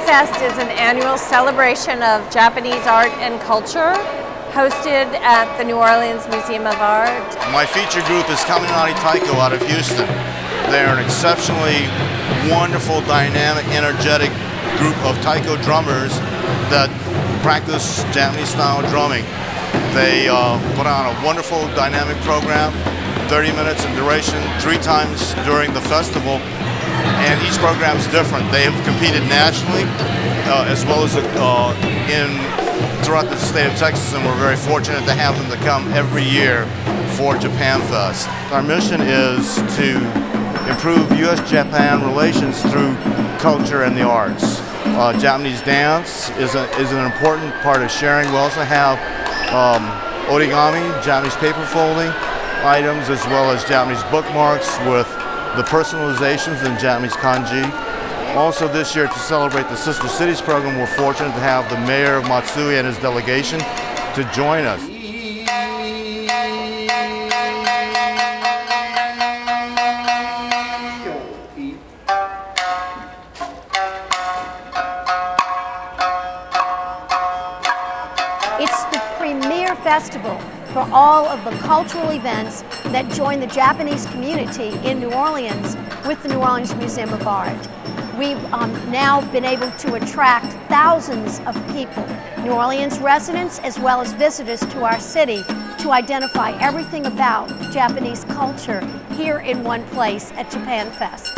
Fest is an annual celebration of Japanese art and culture hosted at the New Orleans Museum of Art. My feature group is Kaminari Taiko out of Houston. They're an exceptionally wonderful, dynamic, energetic group of taiko drummers that practice Japanese style drumming. They uh, put on a wonderful dynamic program, 30 minutes in duration, three times during the festival, and each program is different. They have competed nationally uh, as well as uh, in throughout the state of Texas, and we're very fortunate to have them to come every year for Japan Fest. Our mission is to improve U.S.-Japan relations through culture and the arts. Uh, Japanese dance is, a, is an important part of sharing. We also have um, origami, Japanese paper folding items, as well as Japanese bookmarks with the personalizations in Japanese kanji. Also this year to celebrate the Sister Cities program, we're fortunate to have the mayor of Matsue and his delegation to join us. It's the premier festival for all of the cultural events that join the Japanese community in New Orleans with the New Orleans Museum of Art. We've um, now been able to attract thousands of people, New Orleans residents as well as visitors to our city to identify everything about Japanese culture here in one place at Japan Fest.